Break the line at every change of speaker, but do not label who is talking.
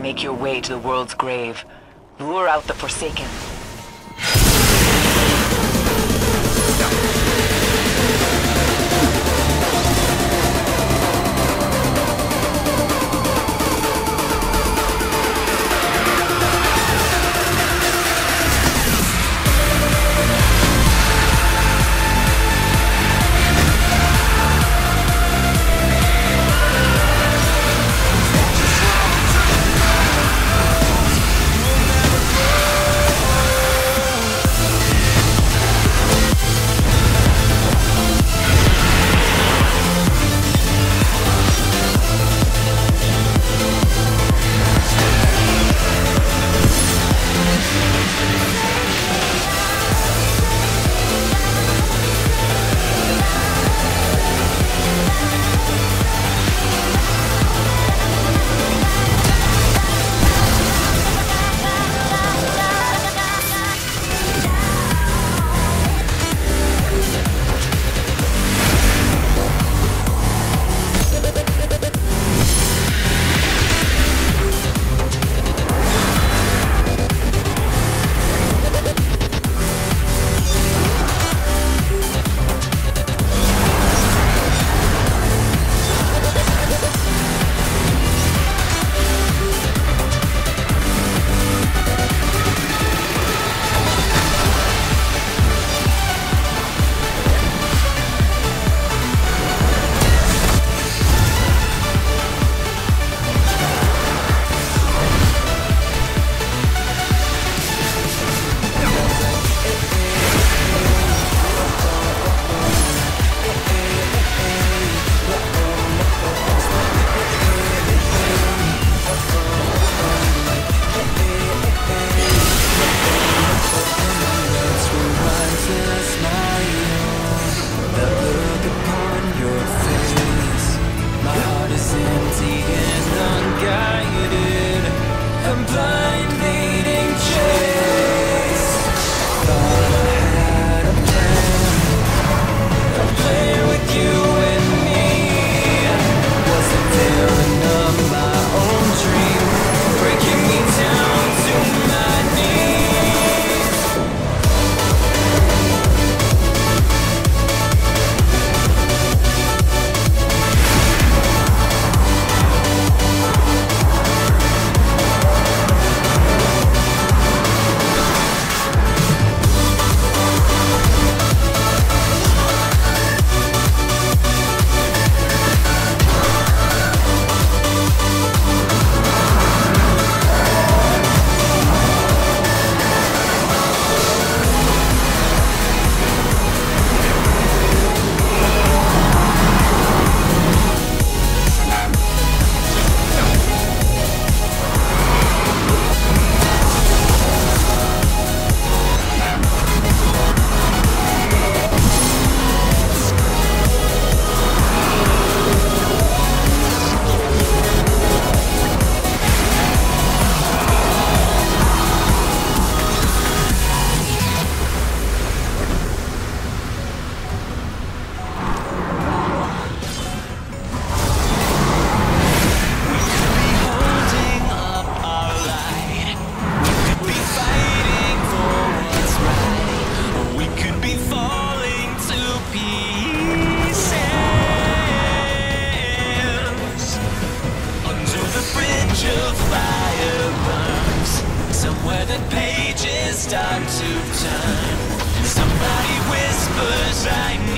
Make your way to the world's grave. Lure out the Forsaken.
Start to turn. Somebody whispers, I need